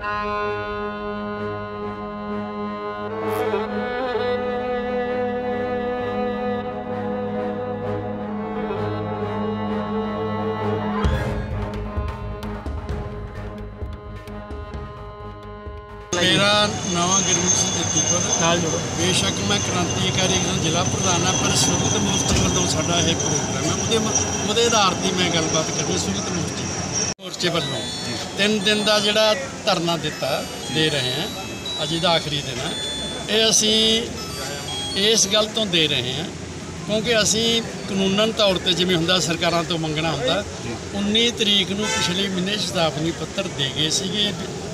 ਮੇਰਾ ਨਾਮ ਗੁਰਮੀਤ ਸਿੰਘ ਜੱਤੀਪੁਰ ਨਾਲ ਜੁੜੋ। ਬੇਸ਼ੱਕ ਮੈਂ ਕ੍ਰਾਂਤੀਕਾਰੀ ਦਾ ਜ਼ਿਲ੍ਹਾ ਪ੍ਰਧਾਨ ਹਾਂ ਪਰ ਸੁਰਤ ਮੋਰਚੇ ਵੱਲੋਂ ਸਾਡਾ ਇਹ ਪ੍ਰੋਗਰਾਮ ਹੈ। ਉਹਦੇ ਉਹਦੇ ਆਧਾਰ ਤੇ ਮੈਂ ਗੱਲਬਾਤ ਕਰਨੀ ਸੁਰਤ ਮੋਰਚੇ ਮੋਰਚੇ ਵੱਲੋਂ ਤਿੰਨ ਦਿਨ ਦਾ ਜਿਹੜਾ ਧਰਨਾ ਦਿੱਤਾ ਦੇ ਰਹੇ ਹਾਂ ਅੱਜ ਇਹਦਾ ਆਖਰੀ ਦਿਨ ਹੈ। ਇਹ ਅਸੀਂ ਇਸ ਗੱਲ ਤੋਂ ਦੇ ਰਹੇ ਹਾਂ ਕਿਉਂਕਿ ਅਸੀਂ ਕਾਨੂੰਨਨ ਤੌਰ ਤੇ ਜਿਵੇਂ ਹੁੰਦਾ ਸਰਕਾਰਾਂ ਤੋਂ ਮੰਗਣਾ ਹੁੰਦਾ 19 ਤਰੀਕ ਨੂੰ ਪਿਛਲੇ ਮਹੀਨੇ ਸ਼ਤਾਬਦੀ ਪੱਤਰ ਦੇ ਗਏ ਸੀਗੇ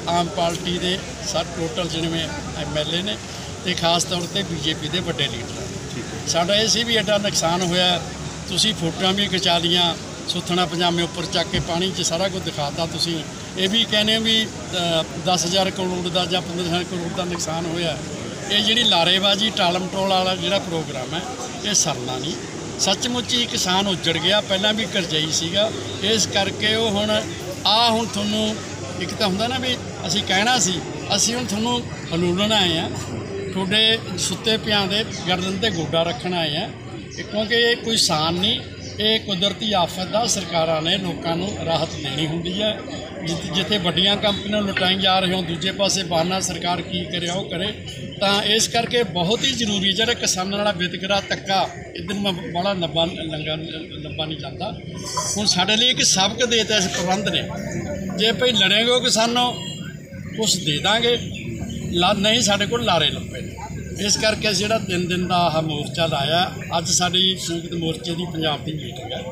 ਆਮ ਪਾਰਟੀ ਦੇ ਸਭ ਟੋਟਲ ਜਿਵੇਂ ਐਮਐਲਏ ਨੇ ਤੇ ਖਾਸ ਤੌਰ ਤੇ ਬੀਜੇਪੀ ਦੇ ਵੱਡੇ ਲੀਡਰ। ਸਾਡਾ ਇਹ ਸੀ ਵੀ ਐਡਾ ਨੁਕਸਾਨ ਹੋਇਆ ਤੁਸੀਂ ਫੋਟੋਆਂ ਵੀ ਖਿਚਾ ਲੀਆਂ ਸੁੱਥਣਾ ਪਜਾਮੇ ਉੱਪਰ ਚੱਕ ਕੇ ਪਾਣੀ 'ਚ ਸਾਰਾ ਕੁਝ ਦਿਖਾਤਾ ਤੁਸੀਂ। ਇਹ ਵੀ ਕਹਿੰਦੇ ਹੋ ਵੀ ਅ, 10000 ਕਰੋੜ ਦਾ ਜਾਂ 15000 ਕਰੋੜ ਦਾ ਨੁਕਸਾਨ ਹੋਇਆ। ਇਹ ਜਿਹੜੀ ਲਾਰੇਬਾਜ਼ੀ ਟਾਲਮ ਟੋਲ ਵਾਲਾ ਜਿਹੜਾ ਪ੍ਰੋਗਰਾਮ ਹੈ ਇਹ ਸਰਨਾ ਨਹੀਂ। ਸੱਚਮੁੱਚ ਹੀ ਕਿਸਾਨ ਉੱਜੜ ਗਿਆ। ਪਹਿਲਾਂ ਵੀ ਕਰਜਈ ਸੀਗਾ। ਇਸ ਕਰਕੇ ਉਹ ਹੁਣ ਆ ਹੁਣ ਤੁਹਾਨੂੰ ਇੱਕ ਤਾਂ ਹੁੰਦਾ ਨਾ ਵੀ ਅਸੀਂ ਕਹਿਣਾ ਸੀ ਅਸੀਂ ਹੁਣ ਤੁਹਾਨੂੰ ਹਲੂਲਣ ਆਏ ਆ ਤੁਹਾਡੇ ਸੁੱਤੇ ਪਿਆਂ ਦੇ ਗਰਦਨ ਤੇ ਗੋਡਾ ਰੱਖਣ ਆਏ ਆ ਇਹ ਕਿਉਂਕਿ ਇਹ ਕੋਈ ਸਾਨ ਨਹੀਂ। ਇਹ ਕੁਦਰਤੀ ਆਫਤ ਦਾ ਸਰਕਾਰਾਂ ਨੇ ਲੋਕਾਂ ਨੂੰ ਰਾਹਤ ਦੇਣੀ ਹੁੰਦੀ ਹੈ। ਜਿ- ਜਿੱਥੇ ਵੱਡੀਆਂ ਕੰਪਨੀਆਂ ਲੁਟਾਈ ਜਾ ਰਹੇ ਹੋ ਦੂਜੇ ਪਾਸੇ ਬਹਾਨਾ ਸਰਕਾਰ ਕੀ ਕਰਿਆ ਉਹ ਕਰੇ, ਤਾਂ ਇਸ ਕਰਕੇ ਬਹੁਤ ਹੀ ਜ਼ਰੂਰੀ ਜਿਹੜਾ ਕਿਸਾਨਾਂ ਵਾਲਾ ਵਿਤਕਰਾ ਤੱਕਾ ਇਧਰ ਮੈਂ ਬੜਾ ਲੰਬਾ ਲੰਗਾ ਲੰਬਾ ਨਹੀਂ ਜਾਂਦਾ। ਹੁਣ ਸਾਡੇ ਲਈ ਇੱਕ ਸਬਕ ਦੇਤਾ ਇਸ ਪ੍ਰਬੰਧ ਨੇ। ਜੇ ਭਈ ਲੜੇਗੇ ਕਿਸਾਨੋਂ ਕੁਛ ਦੇ ਦਾਂਗੇ। ਲਾ, ਨਹੀਂ ਸਾਡੇ ਕੋਲ ਲਾਰੇ ਲੱਪੇ ਨੇ ਇਸ ਕਰਕੇ ਅਸੀਂ ਜਿਹੜਾ ਤਿੰਨ ਦਿਨ ਦਾ ਆਹ ਮੋਰਚਾ ਲਾਇਆ ਅੱਜ ਸਾਡੀ ਸੰਯੁਕਤ ਮੋਰਚੇ ਦੀ ਪੰਜਾਬ ਦੀ ਮੀਟਿੰਗ ਹੈ।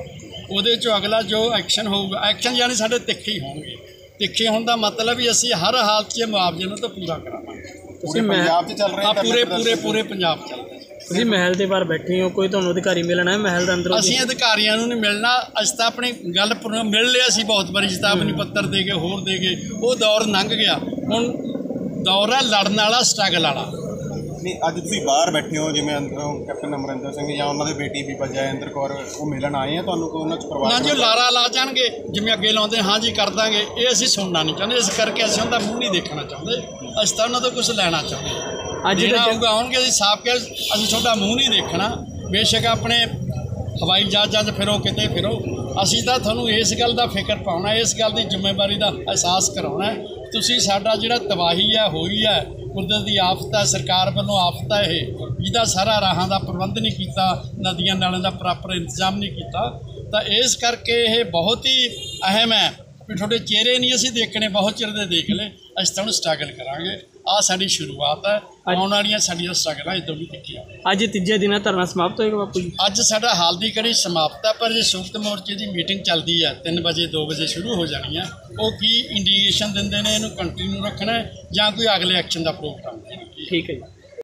ਉਹਦੇ ਚੋਂ ਅਗਲਾ ਜੋ ਐਕਸ਼ਨ ਹੋਊਗਾ ਐਕਸ਼ਨ ਯਾਨੀ ਸਾਡੇ ਤਿੱਖੇ ਹੋਣਗੇ। ਤਿੱਖੇ ਹੋਣ ਦਾ ਮਤਲਬ ਵੀ ਅਸੀਂ ਹਰ ਹਾਲਤ 'ਚ ਇਹ ਮੁਆਵਜ਼ੇ ਨੂੰ ਤਾਂ ਪੂਰਾ ਕਰਾਂਗੇ ਤੁਸੀਂ ਪੰਜਾਬ 'ਚ ਚੱਲ ਆ ਪੂਰੇ ਪੂਰੇ ਪੂਰੇ ਪੰਜਾਬ 'ਚ ਤੁਸੀਂ ਮਹਿਲ ਦੇ ਬਾਹਰ ਬੈਠੇ ਹੋ ਕੋਈ ਤੁਹਾਨੂੰ ਅਧਿਕਾਰੀ ਮਿਲਣਾ ਹੈ ਮਹਿਲ ਦੇ ਅੰਦਰੋਂ ਅਸੀਂ ਅਧਿਕਾਰੀਆਂ ਨੂੰ ਨਹੀਂ ਮਿਲਣਾ ਅਸੀਂ ਤਾਂ ਆਪਣੀ ਗੱਲ ਮਿਲ ਲਿਆ ਸੀ ਬਹੁਤ ਵਾਰੀ ਚੇਤਾਵਨੀ ਪੱਤਰ ਦੇ ਕੇ ਹੋਰ ਦੇ ਕੇ ਉਹ ਦੌਰ ਲੰਘ ਗਿਆ। ਹੁਣ ਦੌਰ ਹੈ ਲੜਨ ਵਾਲਾ ਸਟਰਗਲ ਵਾਲਾ। ਨਹੀਂ ਅੱਜ ਤੁਸੀਂ ਬਾਹਰ ਬੈਠੇ ਹੋ ਜਿਵੇਂ ਅੰਦਰੋਂ ਕੈਪਟਨ ਅਮਰਿੰਦਰ ਸਿੰਘ ਜਾਂ ਉਹਨਾਂ ਦੇ ਬੇਟੀ ਬੀਬਾ ਜੈਇੰਦਰ ਕੌਰ ਉਹ ਮਿਲਣ ਆਏ ਆ ਤੁਹਾਨੂੰ ਕੋਈ ਉਹਨਾਂ ਚ ਨਾ ਪਰਿਵਾਰ ਜੀ ਉਹ ਲਾਰਾ ਲਾ ਜਾਣਗੇ ਜਿਵੇਂ ਅੱਗੇ ਲਾਉਂਦੇ ਹਾਂ ਜੀ ਕਰ ਦਾਂਗੇ। ਇਹ ਅਸੀਂ ਸੁਣਨਾ ਨਹੀਂ ਚਾਹੁੰਦੇ ਇਸ ਕਰਕੇ ਅਸੀਂ ਉਹਦਾ ਮੂੰਹ ਨਹੀਂ ਦੇਖਣਾ ਚਾਹੁੰਦੇ। ਅਸੀਂ ਤਾਂ ਉਹਨਾਂ ਤੋਂ ਕੁਝ ਲੈਣਾ ਚਾਹੁੰਦੇ। ਹਾਂ। ਅੱਜ ਜਿਹੜਾ ਆਊਗਾ ਆਉਣਗੇ ਅਸੀਂ ਸਾਫ਼ ਕੇ ਅਸੀਂ ਤੁਹਾਡਾ ਮੂੰਹ ਨਹੀਂ ਦੇਖਣਾ। ਬੇਸ਼ੱਕ ਆਪਣੇ ਹਵਾਈ ਜਹਾਜ਼ ਜਹਾਜ਼ ਫਿਰੋ ਕਿਤੇ ਫਿਰੋ। ਅਸੀਂ ਤਾਂ ਤੁਹਾਨੂੰ ਇਸ ਗੱਲ ਦਾ ਫਿਕਰ ਪਾਉਣਾ ਇਸ ਗੱਲ ਦੀ ਜ਼ਿੰਮੇਵਾਰੀ ਦਾ ਅਹਿਸਾਸ ਕਰਾਉਣਾ। ਤੁਸੀਂ ਸਾਡਾ ਜਿਹੜਾ ਤਬਾਹੀ ਹੈ ਹੋਈ ਹੈ ਕੁਦਰਤ ਦੀ ਆਫਤ ਹੈ, ਸਰਕਾਰ ਵੱਲੋਂ ਆਫਤ ਹੈ ਇਹ। ਜਿਹਦਾ ਸਾਰਾ ਰਾਹਾਂ ਦਾ ਪ੍ਰਬੰਧ ਨਹੀਂ ਕੀਤਾ, ਨਦੀਆਂ ਨਾਲਿਆਂ ਦਾ ਪ੍ਰੋਪਰ ਇੰਤਜ਼ਾਮ ਨਹੀਂ ਕੀਤਾ। ਤਾਂ ਇਸ ਕਰਕੇ ਇਹ ਬਹੁਤ ਹੀ ਅਹਿਮ ਹੈ ਵੀ ਤੁਹਾਡੇ ਚਿਹਰੇ ਨਹੀਂ ਅਸੀਂ ਦੇਖਣੇ, ਬਹੁਤ ਚਿਰ ਦੇ ਦੇਖ ਲਏ। ਅਸੀਂ ਤਾਂ ਸਟਰਗਲ ਕਰਾਂਗੇ। ਆਹ ਸਾਡੀ ਸ਼ੁਰੂਆਤ ਹੈ। ਆਉਣ ਵਾਲੀਆਂ ਸਾਡੀਆਂ ਸਟਰਗਲਾਂ ਇਦੋਂ ਵੀ ਤਿੱਖੀਆਂ ਅੱਜ ਤੀਜੇ ਦਿਨ ਧਰਨਾ ਸਮਾਪਤ ਹੋਏਗਾ ਬਾਪੂ ਜੀ? ਅੱਜ ਸਾਡਾ ਹਾਲ ਦੀ ਕੜੀ ਸਮਾਪਤ ਹੈ ਪਰ ਜੇ ਸੰਯੁਕਤ ਮੋਰਚੇ ਦੀ ਮੀਟਿੰਗ ਚੱਲਦੀ ਹੈ 3 ਵਜੇ 2 ਵਜੇ ਸ਼ੁਰੂ ਹੋ ਜਾਣੀ ਹੈ ਉਹ ਕੀ ਇੰਡੀਕੇਸ਼ਨ ਦਿੰਦੇ ਨੇ ਇਹਨੂੰ ਕੰਟੀਨਿਊ ਰੱਖਣਾ ਜਾਂ ਕੋਈ ਅਗਲੇ ਐਕਸ਼ਨ ਦਾ ਪ੍ਰੋਗਰਾਮ ਠੀਕ ਹੈ ਜੀ।